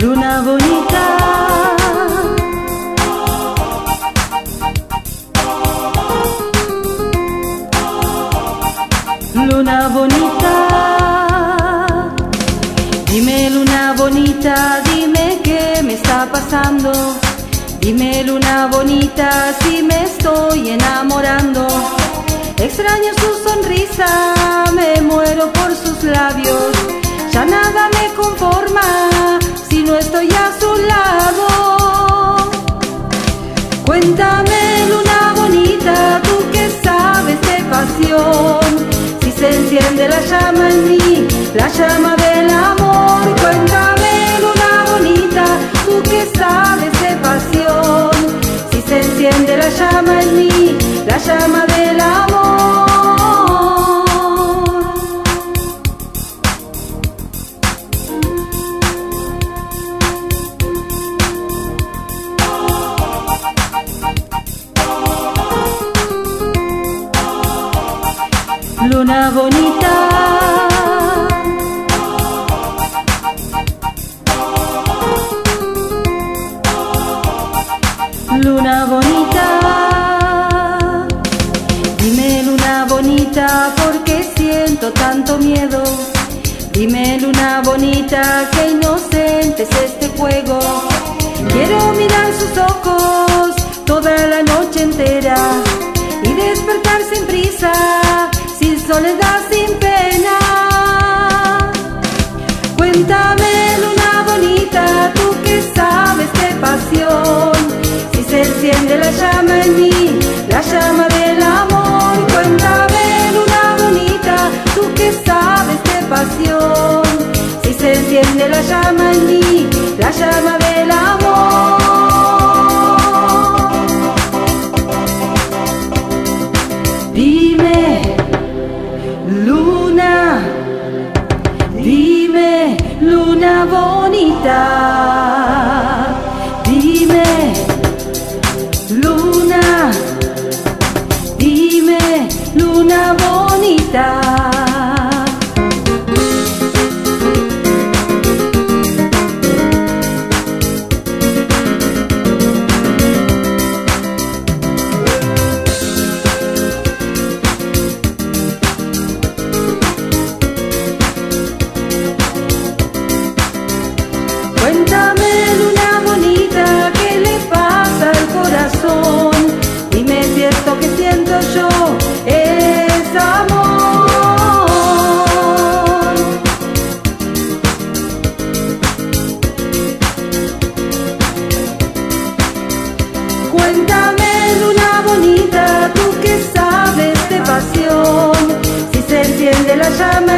luna bonita. Luna bonita, dime luna bonita, dime qué me está pasando. Dime luna bonita si me estoy enamorando. Extraño su sonrisa, me muero por sus labios. Ya nada me Cuéntame luna bonita, tú que sabes de pasión. Si se enciende la llama en mí, la llama Luna bonita. Luna bonita. Dime luna bonita, porque siento tanto miedo. Dime luna bonita, que inocente es este juego. Quiero mirar sus ojos toda la noche entera enciende la llama en mí, la llama del amor. Cuéntame, luna bonita, tú que sabes de pasión, si se enciende la llama en mí, la llama del amor. Dime, luna, dime, luna bonita. Sabes de